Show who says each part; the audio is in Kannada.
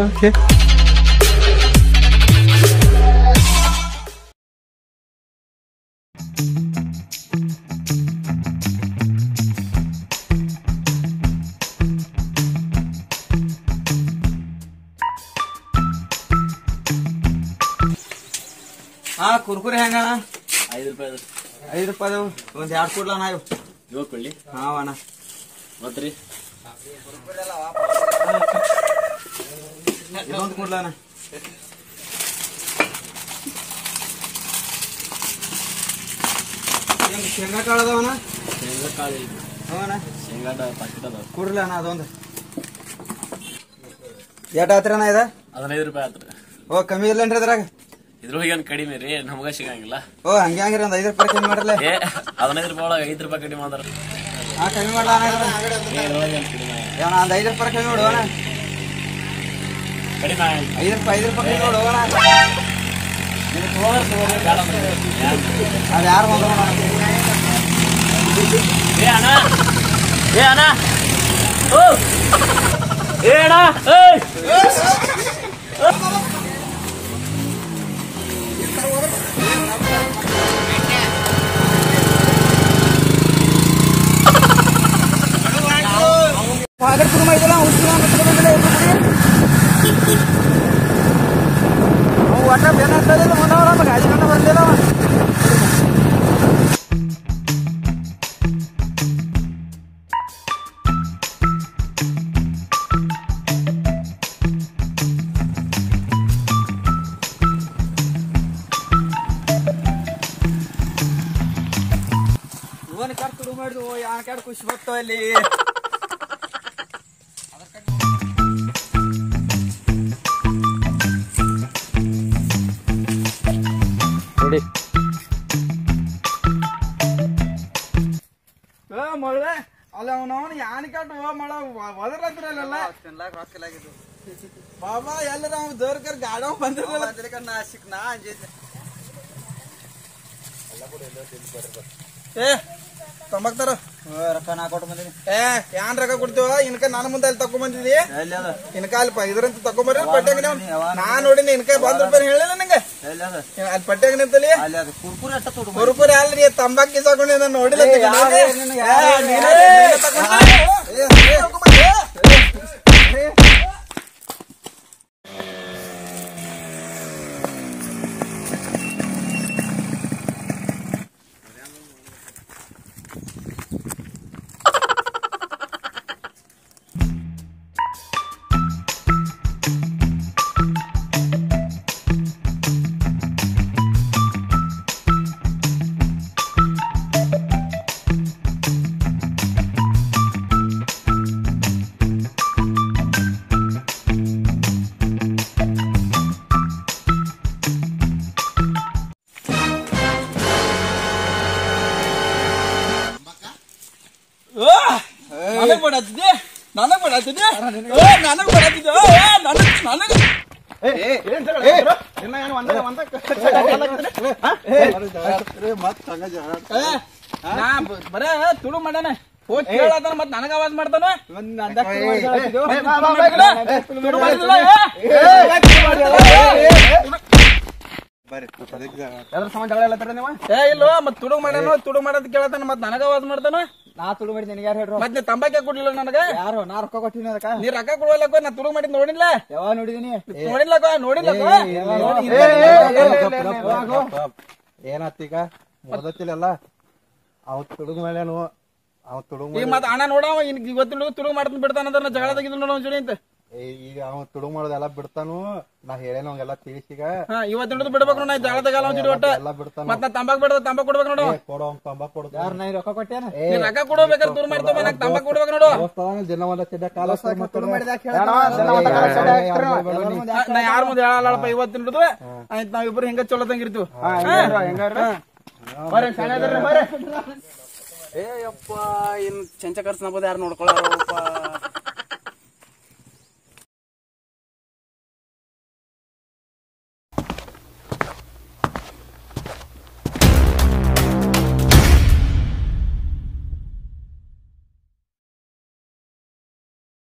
Speaker 1: ಓಕೆ
Speaker 2: ಹಾ ಕುರ್ಕುರಿ ಹೆಂಗಣ
Speaker 3: ಐದು ರೂಪಾಯಿ
Speaker 2: ಐದು ರೂಪಾಯಿ ಅದಾವು. ಒಂದ್ ಎರಡು ಕೊಡ್ಲಣ್ಣ ಇವು?
Speaker 3: ಇವಾಗ ಕೊಡ್ಲಿ?
Speaker 2: ಹಾ ಅಣ್ಣ.
Speaker 3: ಮತ್ರಿ
Speaker 2: ಇದೊಂದು ಕೊಡ್ಲಣ್ಣ ಏನ್ ಶೇಂಗಾ ಕಾಳು ಅದಾವನ?
Speaker 3: ಶೇಂಗಾ ಕಾಳು
Speaker 2: ಅಣ್ಣ
Speaker 3: ಶೇಂಗಾದ ಪಾಕೆಟ್ ಅದಾವ.
Speaker 2: ಕೊಡ್ಲಾನ ಅದೊಂದು. ಎಟ್ ಆತ್ರಣ್ಣ ಇದ?
Speaker 3: ಹದಿನೈದು ರೂಪಾಯಿ ಆತ್ರ.
Speaker 2: ಓ ಕಮ್ಮಿ ಇಲ್ಲನ್ರಿ ಅದ್ರಾಗ
Speaker 3: ಇದ್ರೊಳಗೆ ಏನ್ ಕಡಿಮೆ ರೀ? ನಮ್ಗ ಸಿಗಂಗಿಲ್ಲ.
Speaker 2: ಓ ಹಂಗೆ ಹಂಗ್ರಿ ಒಂದ್ ಐದು ರೂಪಾಯಿ ಕಮ್ಮಿ ಮಾಡ್ರಲ್ಲ
Speaker 3: ಏ ಹದಿನೈದು ರೂಪಾಯಿ ಒಳಗೆ ಐದು ರೂಪಾಯಿ ಕಡಿಮೆ ಮಾಡ್ತಾರ
Speaker 2: ಹಾ ಕಮ್ಮಿ ಮಾಡಲ್ಲ ಒಂದ್ ಐದು ರೂಪಾಯಿ ಕಮ್ಮಿ ಮಾಡು ಅದು ಯಾರು ಬಂದ್ರು
Speaker 3: ಏ ಅಣ್ಣ ಏ ಅಣ್ಣ ಓ ಏ ಅಣ್ಣ ಏಯ್
Speaker 2: ಇವನ್ ಕಾರ್ ತುಡು ಮಾಡಿದ್ವು ಯಾನ್ ಕಾಡ್ ಖುಷಿ ಬತ್ತು ಅಲ್ಲಿ
Speaker 1: ನೋಡಿ
Speaker 2: ಮಳೆ ಅಲ್ಲ ಅವನವನು ಯಾನ್ ಕಾಟ್ ಮಳ ಒದರ್ಲತ್ತಿರಲ್ಲ ತಿನ್ಲಾಕ ರೊಕ್ಕಲಾಗಿದ್ದು ಬಾಬಾ ಎಲ್ಲರ ಅವ್ ದೋರ್ಕರ್ ಗಾಡವ್ ಬಂದಿರಲ್ಲ ನಾ ಸಿಕ್ ನಾ ಅಂಜಿದ್ದೆ ಏ ತಂಬಾಕ್ತಾರ ರೊಕ್ಕ ನಾ ಕೊಟ್ಟು ಬಂದಿನಿ. ಏ ಯಾನ್ ರೊಕ್ಕ ಕೊಡ್ತೀವ ಇನ್ಕ ನನ್ನ ಮುಂದೆ ಅಲ್ಲಿ ತಕೊಂಡ್ ಬಂದಿದಿ? ಇನ್ಕ ಅಲ್ಲಿ ಇದ್ರಂತ ತಕೊಂಬರ್ರಿ ಪಟ್ಟ್ಯಾಗ ನಾ ನೋಡಿನಿ ಇನ್ಕ ಬಂದ್ ರೂಪಾಯಿ ಹೇಳಿಲ್ಲ ನಂಗೆ? ಅಲ್ಲಿ ಪಟ್ಟ್ಯಾಗ ನಿಂತಲ್ಲಿ? ಕುರ್ಕುರಿ ಅಲ್ರಿ ತಂಬಾಕಿ ತಗೊಂಡಿ ನಾನು ನೋಡಿಲ್ಲ ನನಗ್ ಬರೇ ತುಳು ಮಾಡ್ಯಾನ ಹೋಗಿ ಕೇಳತಾನ ಮತ್ ನನಗ ಆವಾಜ್ ಮಾಡ್ತಾನ ಸಮಾಜ ಮಾಡಿದಿಲ್ಲ, ಏ? ಏ ಇಲ್ವೋ ಮತ್ ತುಡು ಮಾಡ್ಯಾನ ತುಡು ಮಾಡೋದ್ ಕೇಳತ್ತಾನ ಮತ್ ನನಗ ಆವಾಜ್ ಮಾಡ್ತಾನ
Speaker 1: ನಾ ತುಳು ಮಾಡಿ ನಿನಗೆ ಯಾರು ಹೇಳ್ರು
Speaker 2: ಮತ್ತೆ ತಂಬಾಕೆ ಕೊಡ್ಲಿಲ್ಲ ನನಗ
Speaker 1: ಯಾರು ನಾ ರೊಕ್ಕ ಕೊಟ್ಟಿನಿ ಅದಕ್ಕ
Speaker 2: ನೀ ರೊಕ್ಕ ಕೊಡುವಲ್ಲಕೋ ನಾ ತುಡು ಮಾಡಿ ನೋಡಿಲ್ಲ
Speaker 1: ಯಾವಾಗ ನೋಡಿದೀನಿ
Speaker 2: ನೋಡಿಲ್ಲಕೋ ನೋಡಿಲ್ಲ
Speaker 4: ಏನಾತೀಗ ಓದತ್ತಿಲ್ಲ ಅವ್ ತುಡುಗ್ ಮಾಡ್ಯಾನು ಅವ್ ತುಡುಗ್
Speaker 2: ಈಗ ಮತ್ ಅಣ್ಣ ನೋಡವ ಇನ್ ಇವತ್ತು ತುಳು ಮಾಡ್ತಾನ ಬಿಡ್ತಾನ ಅದನ್ನ ಜಗಳ ತೆಗಿದ್ರು ನೋಡೋ ಜೋಡಿ ಅಂತ
Speaker 4: ಈಗ ಅವ್ ತುಡುಗ್ ಎಲ್ಲಾ ಬಿಡ್ತಾನು. ನಾ ಹೇಳೇನ ಅವಂಗೆಲ್ಲ ತಿಳಿಸಿಗ
Speaker 2: ಹಾ ಇವತ್ತು ಹಿಡಿದು ಬಿಡ್ಬೇಕು ನಾ ಜಗಳ ತೆಗಲ್ಲ ಒಂದ್ ಜೋಡಿ ಒಟ್ಟ
Speaker 4: ಎಲ್ಲ ಬಿಡ್ತಾನ.
Speaker 2: ಮತ್ ನಾ ತಂಬಾಕ್ ಬಿಡ್ದ ತಂಬಾಕ್ ಕೊಡ್ಬೇಕು ನೋಡು.
Speaker 4: ಕೊಡೋ ಅವ್ನ್ ತಂಬಾಕ್ ಕೊಡ.
Speaker 1: ಯಾರ ನಾ ರೊಕ್ಕ ಕೊಟ್ಟೇನ
Speaker 2: ನೀ ರೊಕ್ಕ ಕೊಡ್ಬೇಕಾದ್ರೆ ತುಡು ಮಾಡ್ತೋ ನಂಗೆ ತಂಬಾಕ್ ಕೊಡ್ಬೇಕು ನೋಡು.
Speaker 4: ದಿನ ಒಂದ ಸಿದ್ಧ ಕಾಲ
Speaker 2: ನಾ ಯಾರ ಮುಂದೆ ಹೇಳಲ್ಲಪ್ಪ ಇವತ್ತು ಹಿಡಿದು? ಆಯ್ತು ನಾವಿಬ್ರು ಹೆಂಗ ಚಲೋ ಇರ್ತೀವಿ. ಬರ್ರಿ ಅದರ್ರಿ, ಬರ್ರಿ.
Speaker 5: ಏ ಯಪ್ಪ ಇನ್ ಚಂಚ ಕರ್ಸ್ ನಬೋದು ಯಾರು ನೋಡ್ಕೊಳ್ಳಾರಪ್ಪ